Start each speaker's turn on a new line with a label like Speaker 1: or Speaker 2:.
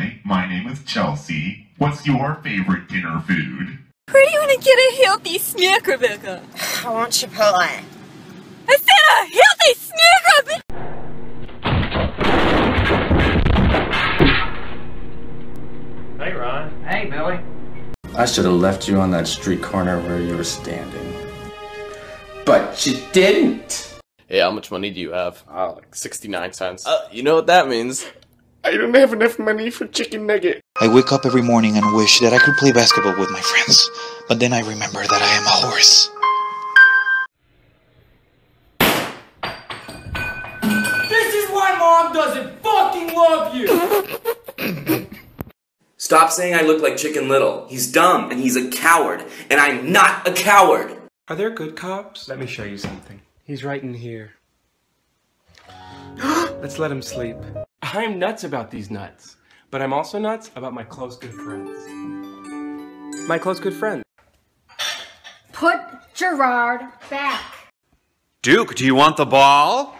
Speaker 1: Hi, my name is Chelsea. What's your favorite dinner food?
Speaker 2: Where do you want to get a healthy snack, Rebecca?
Speaker 3: I want Chipotle.
Speaker 2: I said a healthy snack, Rebecca!
Speaker 4: Hey, Ron.
Speaker 5: Hey, Billy.
Speaker 6: I should have left you on that street corner where you were standing. But you didn't!
Speaker 7: Hey, how much money do you have?
Speaker 6: Oh,
Speaker 7: Like 69 cents. Uh, you know what that means.
Speaker 6: I don't have enough money for chicken nugget.
Speaker 8: I wake up every morning and wish that I could play basketball with my friends, but then I remember that I am a horse.
Speaker 5: This is why mom doesn't fucking love you!
Speaker 9: Stop saying I look like Chicken Little. He's dumb and he's a coward, and I'm not a coward.
Speaker 4: Are there good cops? Let me show you something. He's right in here. Let's let him sleep. I'm nuts about these nuts, but I'm also nuts about my close good friends. My close good friends.
Speaker 10: Put Gerard back.
Speaker 11: Duke, do you want the ball?